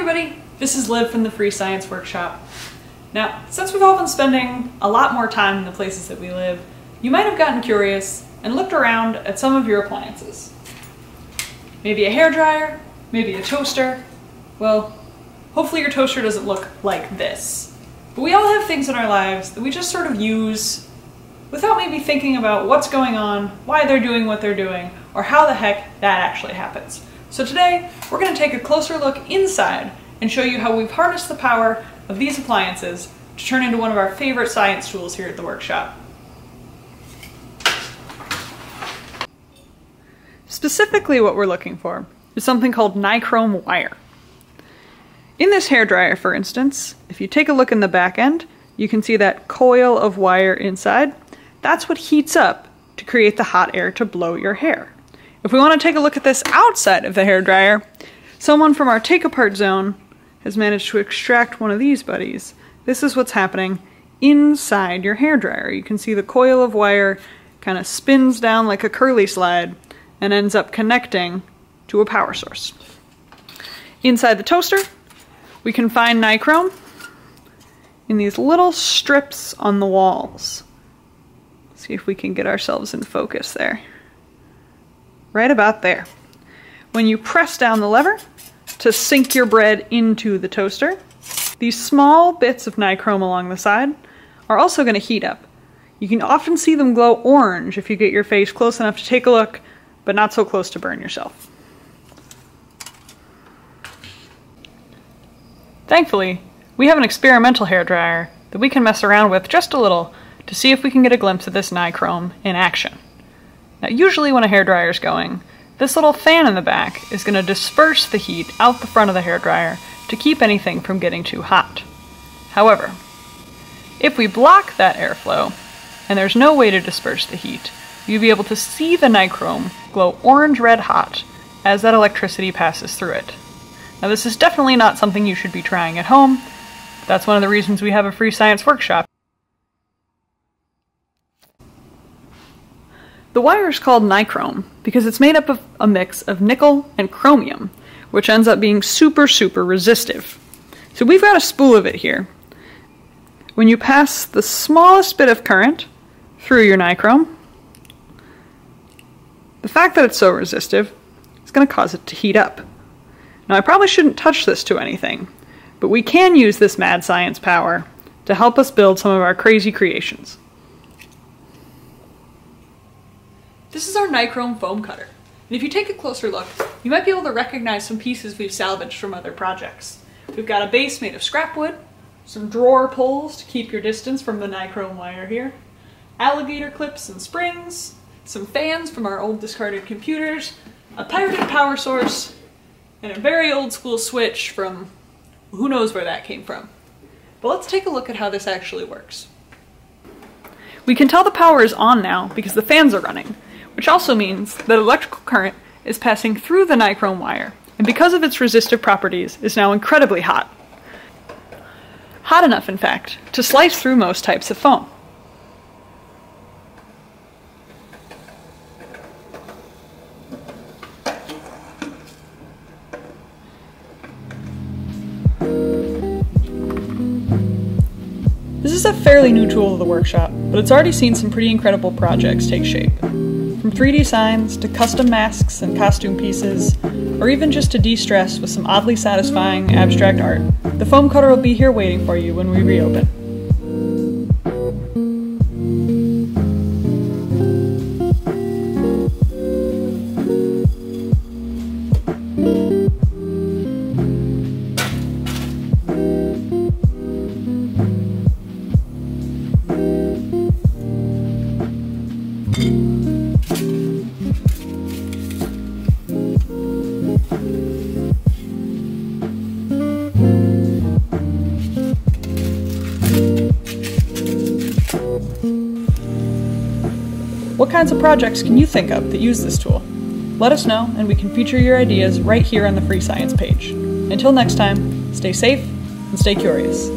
everybody, this is Liv from the Free Science Workshop. Now, since we've all been spending a lot more time in the places that we live, you might have gotten curious and looked around at some of your appliances. Maybe a hair dryer, maybe a toaster. Well, hopefully your toaster doesn't look like this. But we all have things in our lives that we just sort of use without maybe thinking about what's going on, why they're doing what they're doing, or how the heck that actually happens. So today, we're going to take a closer look inside and show you how we've harnessed the power of these appliances to turn into one of our favorite science tools here at the workshop. Specifically what we're looking for is something called nichrome wire. In this hair dryer, for instance, if you take a look in the back end, you can see that coil of wire inside. That's what heats up to create the hot air to blow your hair. If we want to take a look at this outside of the hair dryer, someone from our take apart zone has managed to extract one of these buddies. This is what's happening inside your hair dryer. You can see the coil of wire kind of spins down like a curly slide and ends up connecting to a power source. Inside the toaster, we can find nichrome in these little strips on the walls. See if we can get ourselves in focus there right about there. When you press down the lever to sink your bread into the toaster, these small bits of nichrome along the side are also going to heat up. You can often see them glow orange if you get your face close enough to take a look, but not so close to burn yourself. Thankfully, we have an experimental hair dryer that we can mess around with just a little to see if we can get a glimpse of this nichrome in action. Now usually when a hairdryer is going, this little fan in the back is going to disperse the heat out the front of the hairdryer to keep anything from getting too hot. However, if we block that airflow, and there's no way to disperse the heat, you'll be able to see the nichrome glow orange red hot as that electricity passes through it. Now this is definitely not something you should be trying at home. That's one of the reasons we have a free science workshop. The wire is called nichrome because it's made up of a mix of nickel and chromium, which ends up being super, super resistive. So we've got a spool of it here. When you pass the smallest bit of current through your nichrome, the fact that it's so resistive is going to cause it to heat up. Now I probably shouldn't touch this to anything, but we can use this mad science power to help us build some of our crazy creations. This is our nichrome foam cutter. And if you take a closer look, you might be able to recognize some pieces we've salvaged from other projects. We've got a base made of scrap wood, some drawer pulls to keep your distance from the nichrome wire here, alligator clips and springs, some fans from our old discarded computers, a pirated power source, and a very old school switch from who knows where that came from. But let's take a look at how this actually works. We can tell the power is on now because the fans are running, which also means that electrical current is passing through the nichrome wire, and because of its resistive properties, is now incredibly hot. Hot enough, in fact, to slice through most types of foam. This is a fairly new tool of the workshop, but it's already seen some pretty incredible projects take shape. From 3D signs to custom masks and costume pieces, or even just to de-stress with some oddly satisfying abstract art, the foam cutter will be here waiting for you when we reopen. What kinds of projects can you think of that use this tool? Let us know and we can feature your ideas right here on the Free Science page. Until next time, stay safe and stay curious.